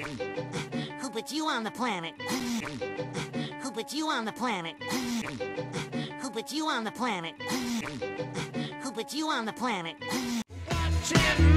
Who put you on the planet? Who put you on the planet? Who put you on the planet? Who put you on the planet? Watch it.